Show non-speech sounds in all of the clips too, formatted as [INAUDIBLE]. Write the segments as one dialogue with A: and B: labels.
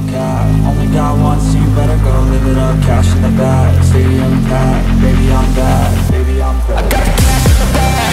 A: no cap. Only got one, so you better go live it up. Cash in the bag, stadium packed. Baby, I'm back, baby, I'm back. I got cash in the bag.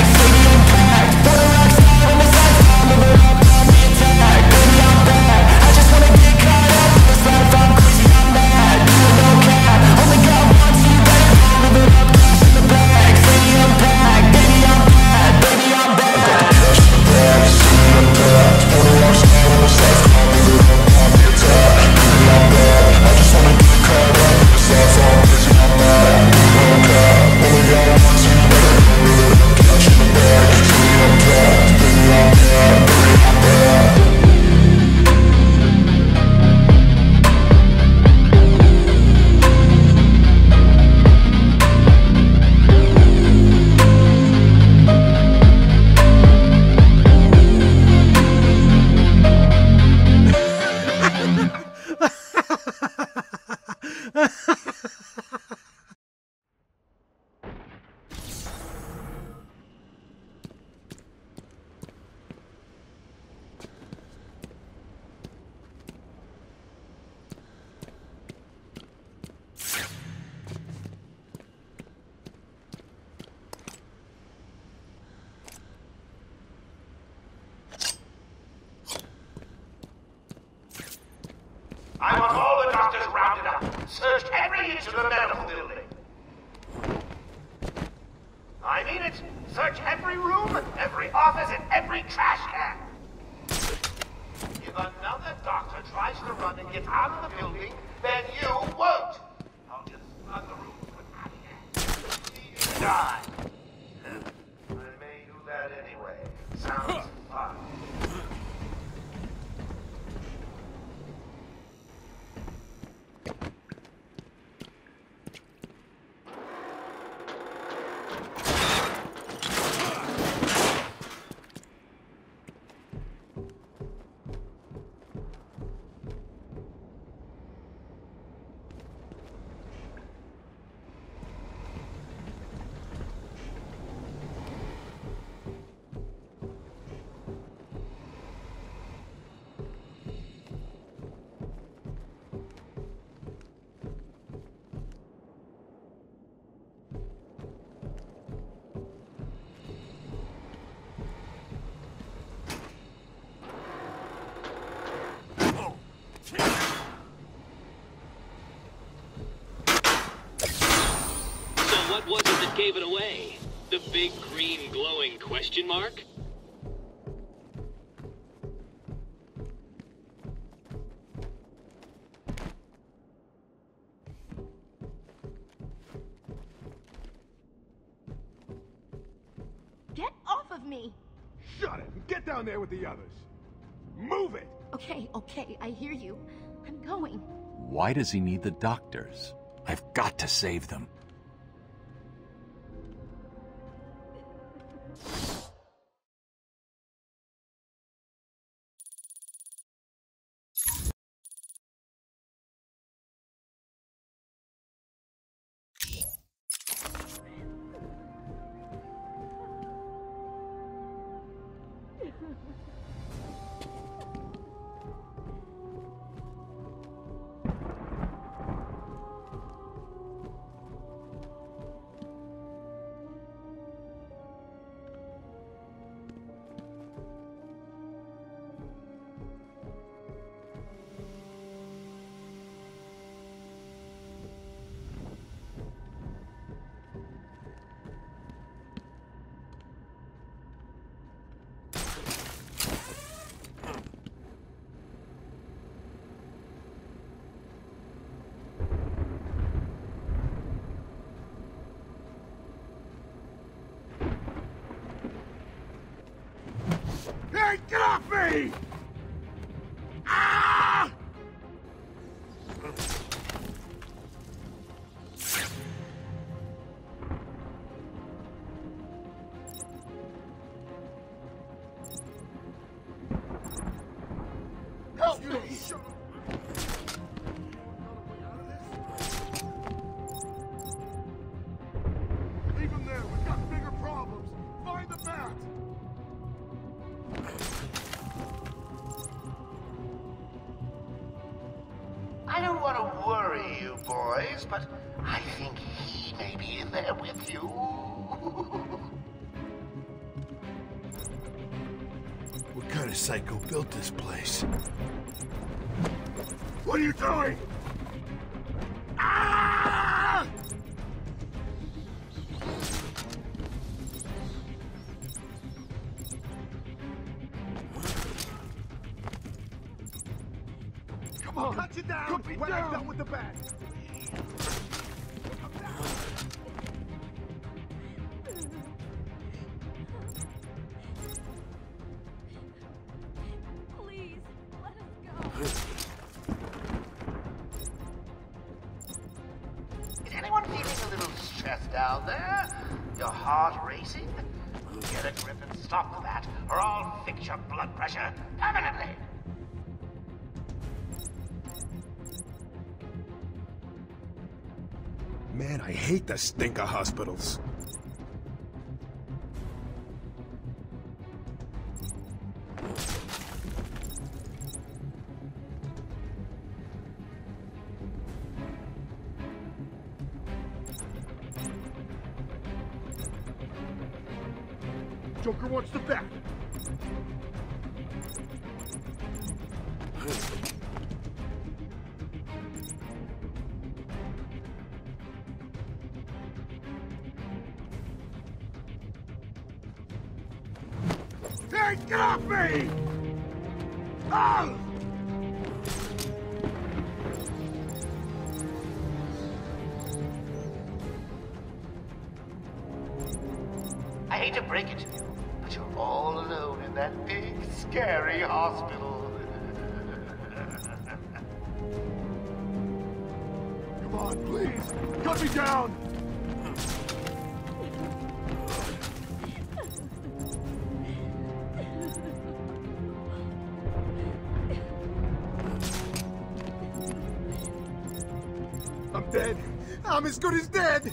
B: What was it that gave it away? The big green glowing question mark?
C: Get off of me!
D: Shut it! Get down there with the others! Move it!
C: Okay, okay, I hear you. I'm going.
E: Why does he need the doctors? I've got to save them.
D: Get off me!
A: What kind of psycho built this place? What are you doing? Ah! Come on! Cut you down! Cut me when down. I'm done with the bag! Man, I hate the stink of hospitals. Joker wants the bat. I'm dead. I'm as good as dead.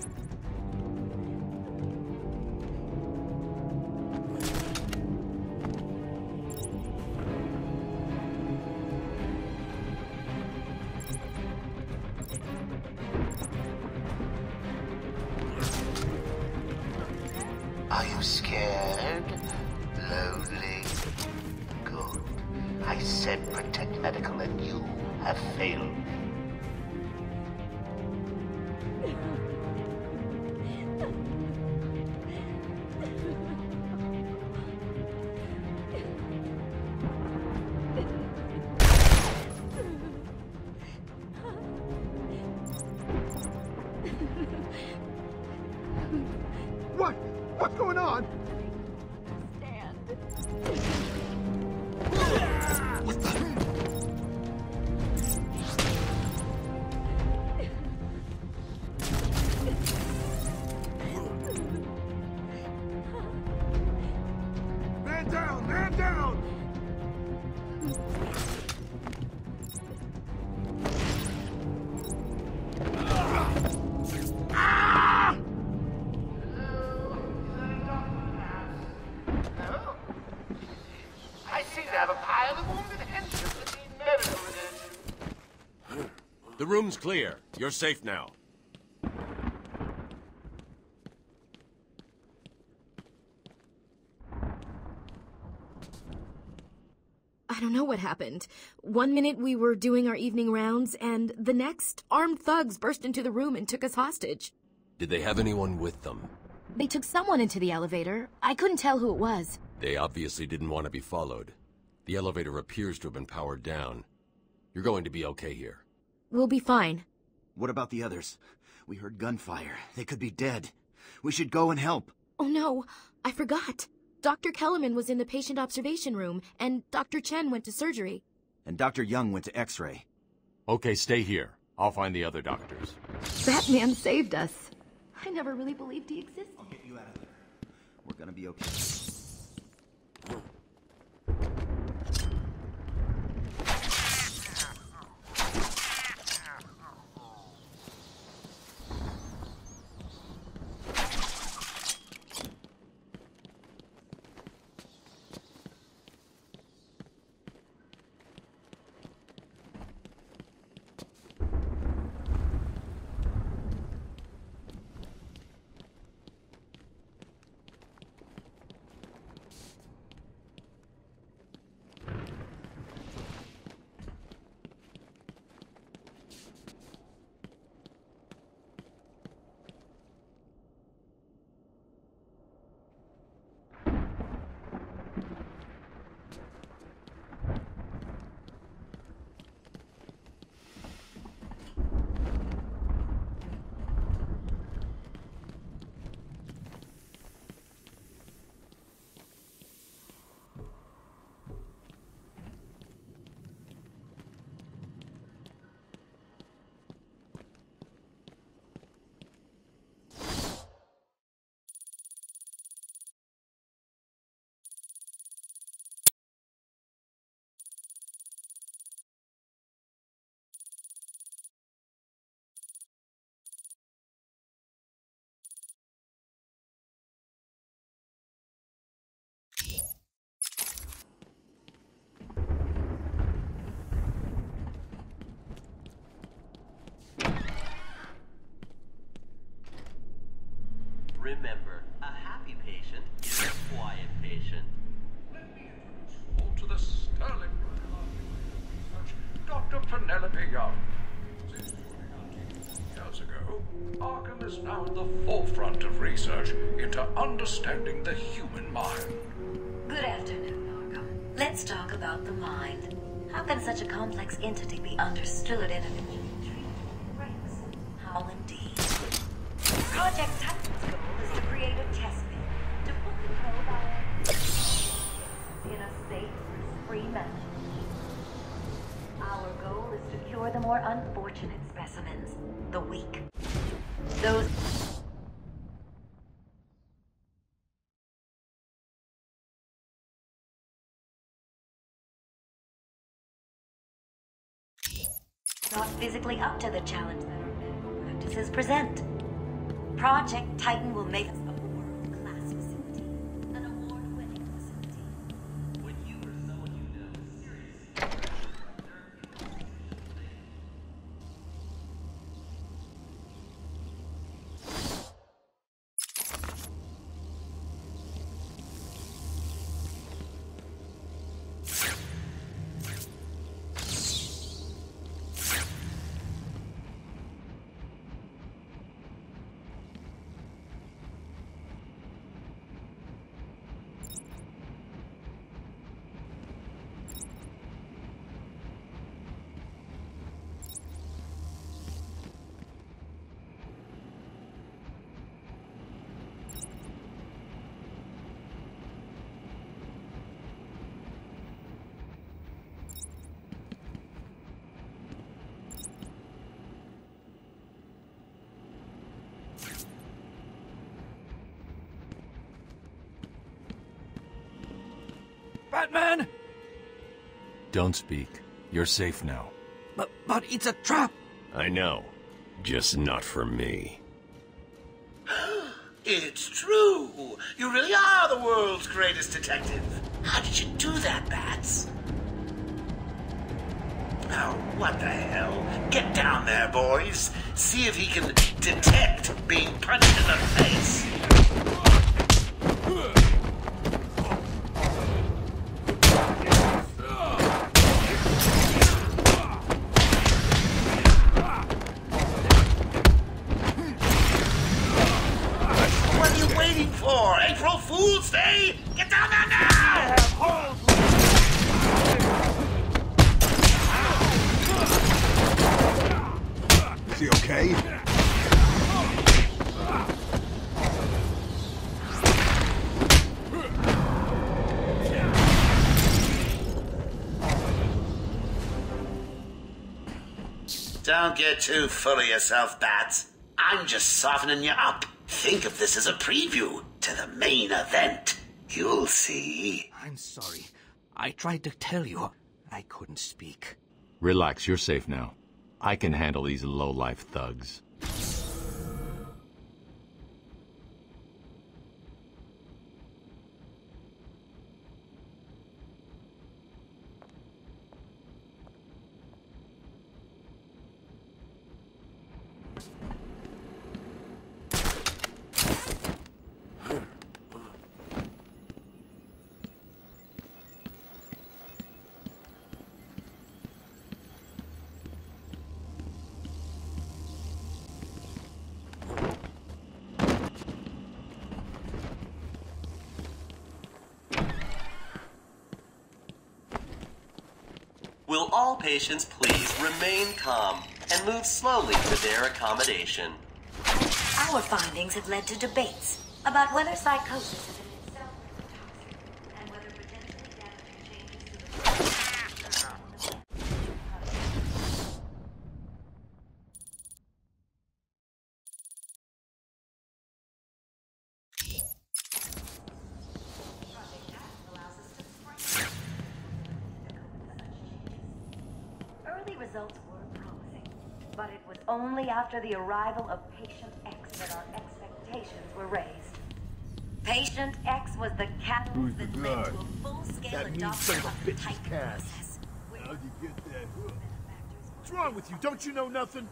E: Room's clear. You're safe now.
C: I don't know what happened. One minute we were doing our evening rounds, and the next, armed thugs burst into the room and took us hostage.
E: Did they have anyone with them?
C: They took someone into the elevator. I couldn't tell who it was.
E: They obviously didn't want to be followed. The elevator appears to have been powered down. You're going to be okay here.
C: We'll be fine.
F: What about the others? We heard gunfire. They could be dead. We should go and help.
C: Oh no, I forgot. Dr. Kellerman was in the patient observation room, and Dr. Chen went to surgery.
F: And Dr. Young went to X-ray.
E: Okay, stay here. I'll find the other doctors.
C: That man saved us. I never really believed he existed.
F: I'll Get you out of there. We're gonna be okay.
B: Remember, a happy patient is a quiet patient.
G: On to the Sterling Research, Dr. Penelope Young. Years ago, Arkham is now at the forefront of research into understanding the human mind.
H: Good afternoon, Arkham. Let's talk about the mind. How can such a complex entity be understood in an Those not physically up to the challenge that our practices present. Project Titan will make
I: Batman!
J: Don't speak. You're safe now.
I: But, but it's a trap!
E: I know. Just not for me. [GASPS]
A: It's true. You really are the world's greatest detective. How did you do that, Bats? Oh, what the hell? Get down there, boys. See if he can detect being punched in the face. Get too full of yourself, Bats. I'm just softening you up. Think of this as a preview to the main event. You'll see.
I: I'm sorry. I tried to tell you. I couldn't speak.
J: Relax, you're safe now. I can handle these low-life thugs.
B: Will all patients please remain calm and move slowly to their accommodation?
H: Our findings have led to debates about whether psychosis is in itself toxic and whether potentially damaging changes to the Early results were promising, but it was only after the arrival of Patient X that our expectations were raised. Patient X was the catalyst that led to a full-scale
D: That means
H: adoption
D: son of
H: of
D: a
H: the
D: bitch's
H: Titan
D: cash.
H: process.
D: How'd you get that? What's wrong with you? Don't you know nothing?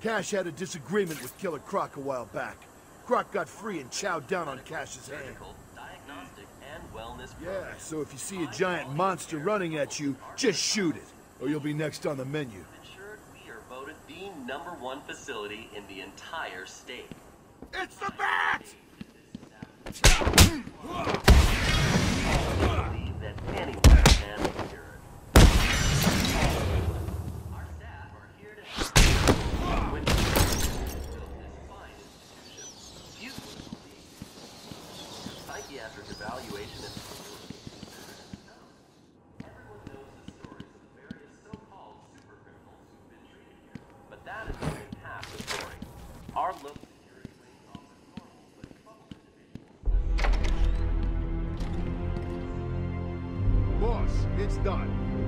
D: Cash had a disagreement with Killer Croc a while back. Croc got free and chowed down on Cash's hand.
B: Surgical, diagnostic, and wellness
D: Yeah, so if you see a giant monster running at you, just shoot it.
B: or you'll be next on the menu.
D: Ensured we are voted the number one facility in the entire state.
B: It's the bat!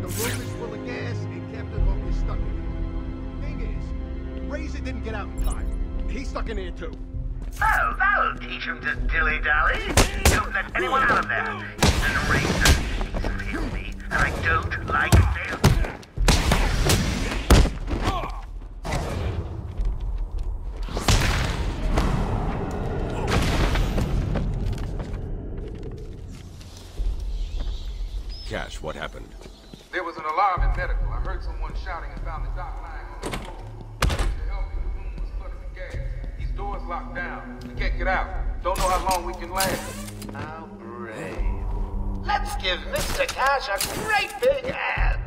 D: The
B: room is full of gas and Captain Hook is stuck in it. Thing is, Razor didn't get out in time. He's stuck in here too.
A: Oh, that'll teach him to dilly-dally. Don't let anyone out of there. He's an razor. He's filthy, and I don't like filth.
E: Cash, what happened?
K: There was an alarm in medical. I heard someone shouting and found the doc lying on the floor. To help me. The room was flooded with gas. These doors locked down. We can't get out. Don't know how long we can last.
A: How brave. Let's give Mr. Cash a great big hand.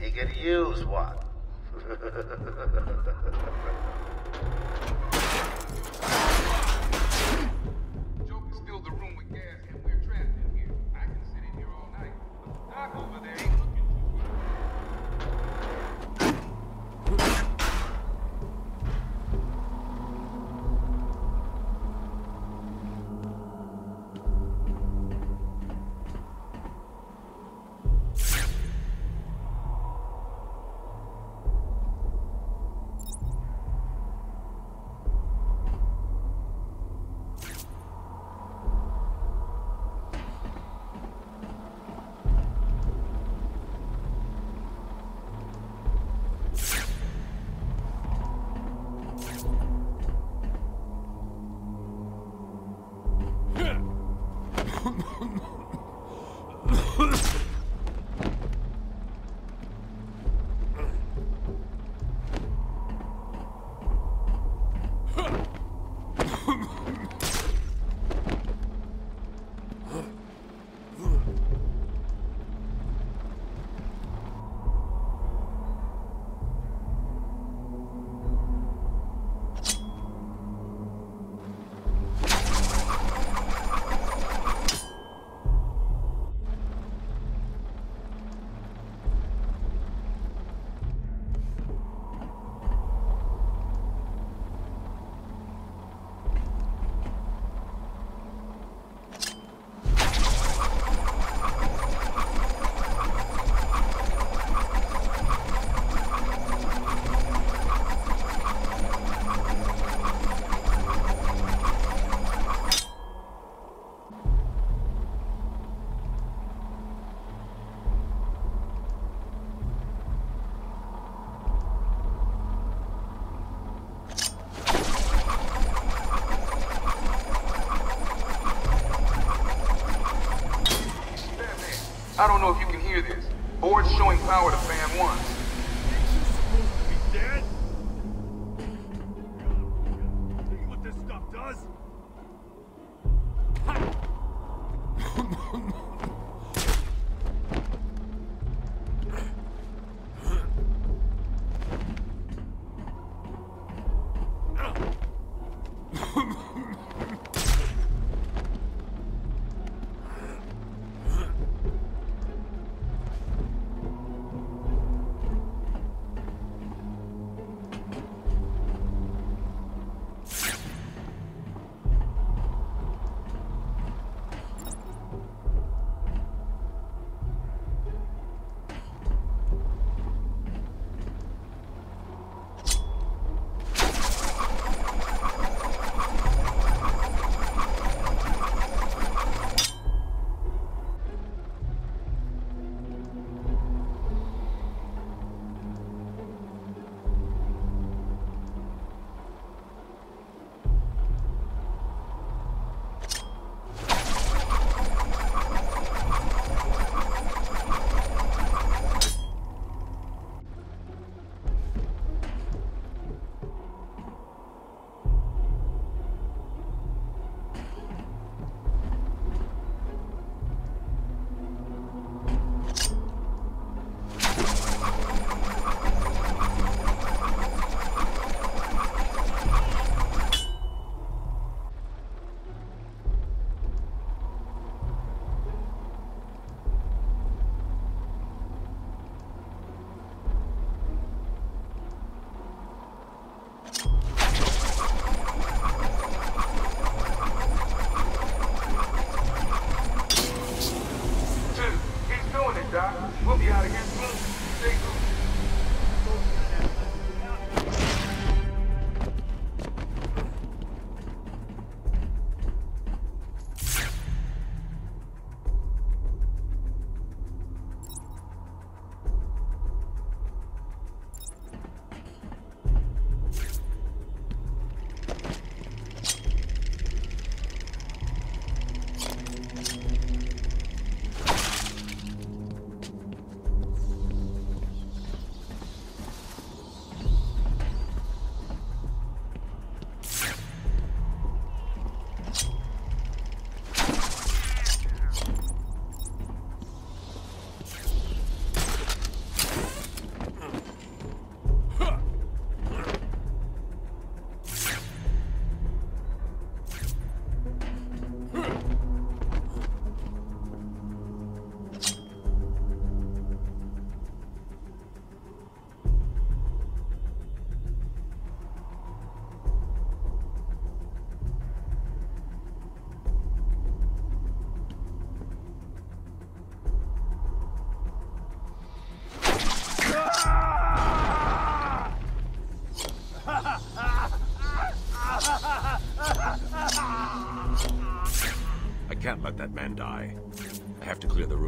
A: He could use one. [LAUGHS]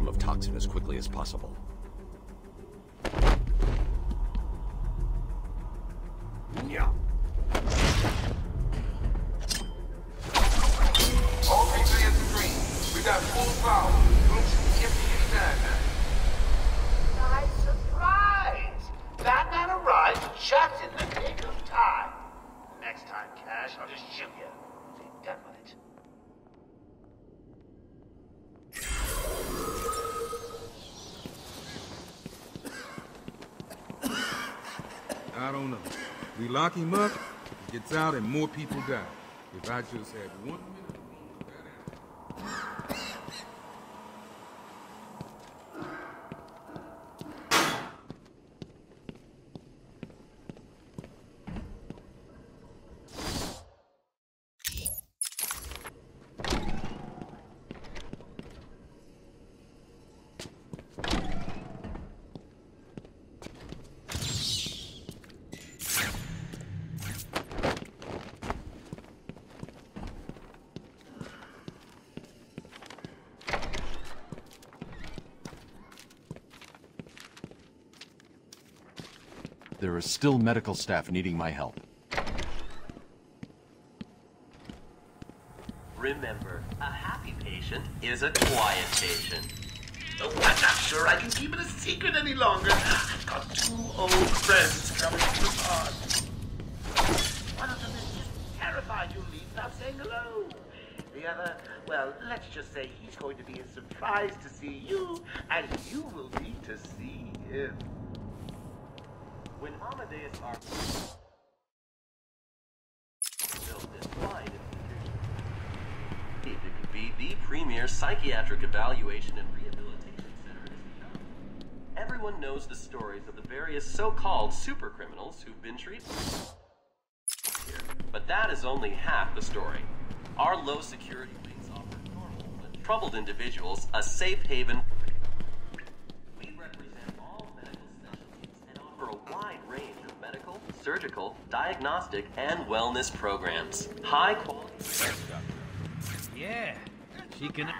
E: of toxin as quickly as possible.
L: Don't know. We lock him up, he gets out, and more people die. If I just had one
J: There are still medical staff needing my help.
B: Remember, a happy patient is a quiet patient. Oh, I'm not sure I can keep it a secret any longer. I've got two old friends coming to the party. One of them is just terrified you'll leave without saying hello. The other, well, let's just say he's going to be as surprised to see you, and you will be to see him. When Amadeus Arkham built this institution, it could be the premier psychiatric evaluation and rehabilitation center in town. Everyone knows the stories of the various so-called super criminals who've been treated here, but that is only half the story. Our low security wings offer normal but troubled individuals a safe haven. We represent all medical specialties and offer a wide range of medical, surgical, diagnostic, and wellness programs. High quality.
I: Yeah, she can.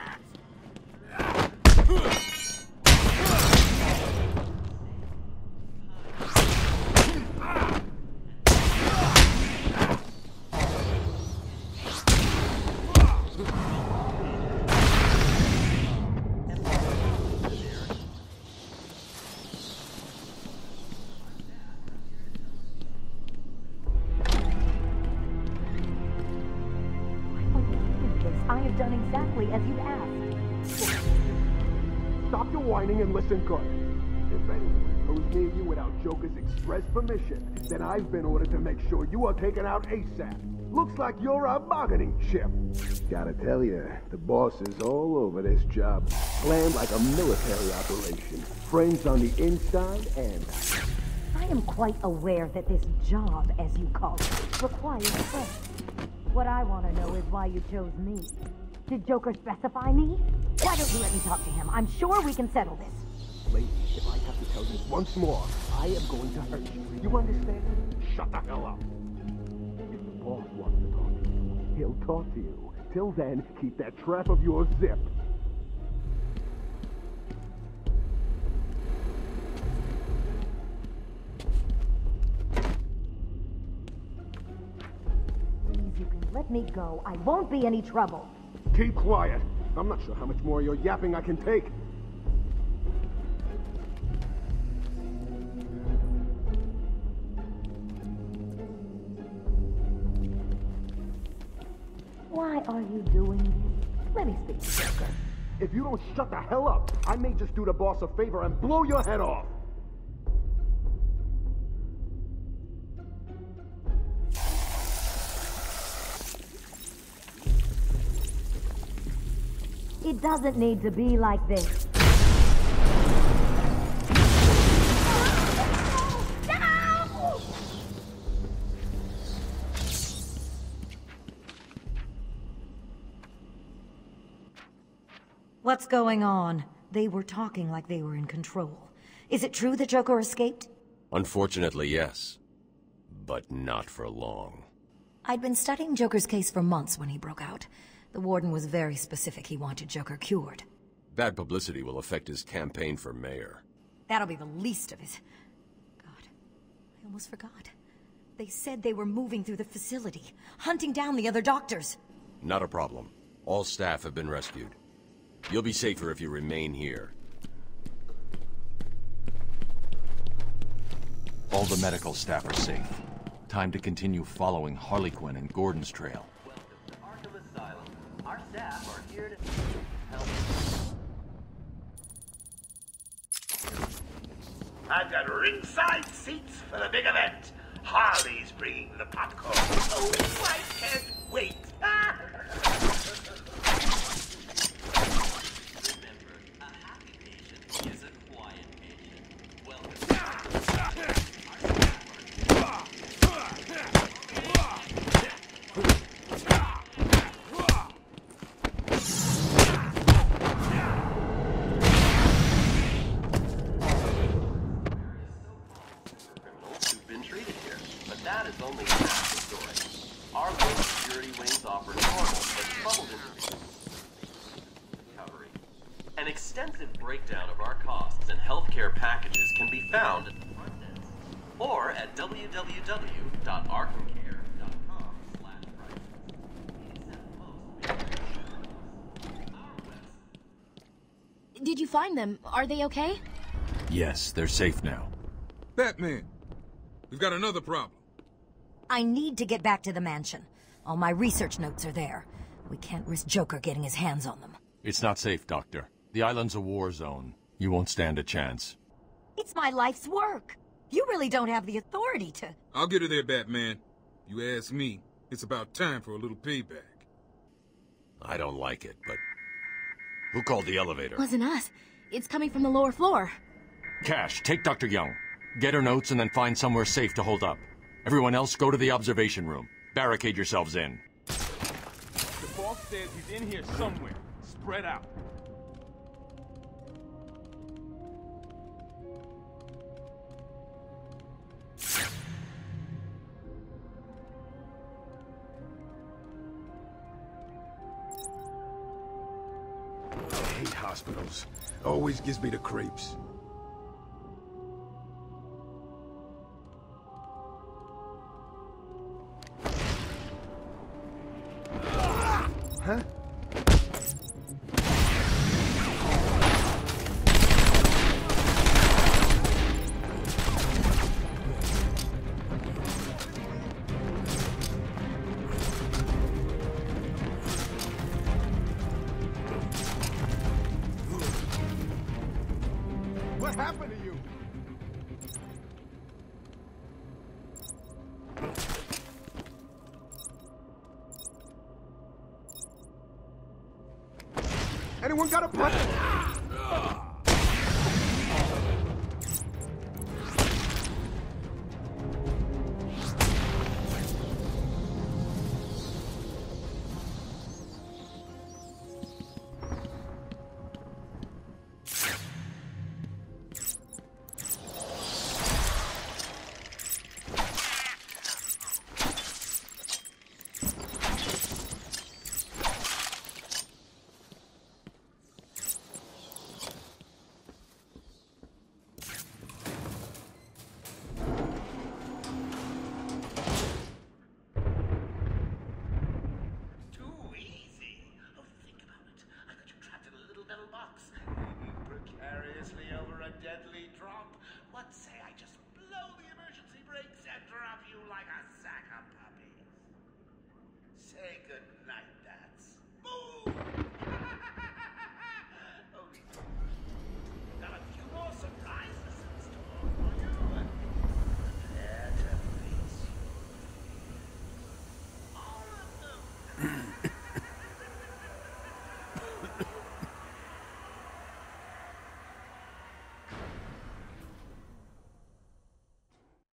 D: Listen good. If anyone goes near you without Joker's express permission, then I've been ordered to make sure you are taken out ASAP. Looks like you're a bargaining chip. Gotta tell you, the boss is all over this job. Planned like a military operation. Friends on the inside and
M: I am quite aware that this job, as you call it, requires friends. What I want to know is why you chose me. Did Joker specify me? Why don't you let me talk to him? I'm sure we can settle this.
D: Lady, if I have to tell you once more, I am going to hurt you. You understand? Shut the hell up. If the boss wants to talk to you, he'll talk to you. Till then, keep that trap of yours zipped.
M: Please, you can let me go. I won't be any trouble.
D: Keep quiet. I'm not sure how much more of your yapping I can take.
M: Why are you doing this? Let me speak to Joker.
D: If you don't shut the hell up, I may just do the boss a favor and blow your head off.
M: It doesn't need to be like this. What's going on? They were talking like they were in control. Is it true that Joker escaped?
E: Unfortunately, yes. But not for long.
M: I'd been studying Joker's case for months when he broke out. The Warden was very specific he wanted Joker cured.
N: Bad publicity will affect his campaign for mayor.
M: That'll be the least of it. God, I almost forgot. They said they were moving through the facility, hunting down the other doctors.
N: Not a problem. All staff have been rescued. You'll be safer if you remain here.
E: All the medical staff are safe. Time to continue following Harley Quinn and Gordon's trail.
B: Arkham Asylum. Our staff are here to help.
O: I've got ringside seats for the big event. Harley's bringing the popcorn. Oh, I can't wait. Ah!
B: is a quiet patient. Welcome. criminals who've been treated here. But that is only half the story. Our low security wings offer normal but troubled interviews. Recovery. An extensive breakdown of our costs and healthcare packages can be found at the front desk or at www.arkhamcare.com slash
C: Did you find them? Are they okay?
E: Yes, they're safe now.
L: Batman, we've got another problem.
M: I need to get back to the mansion. All my research notes are there. We can't risk Joker getting his hands on them.
E: It's not safe, Doctor. The island's a war zone. You won't stand a chance.
M: It's my life's work. You really don't have the authority to...
L: I'll get her there, Batman. You ask me, it's about time for a little payback.
N: I don't like it, but... Who called the elevator?
C: Wasn't us. It's coming from the lower floor.
E: Cash, take Dr. Young. Get her notes and then find somewhere safe to hold up. Everyone else, go to the observation room. Barricade yourselves in.
P: The boss says he's in here somewhere. Spread out.
A: Always gives me the creeps.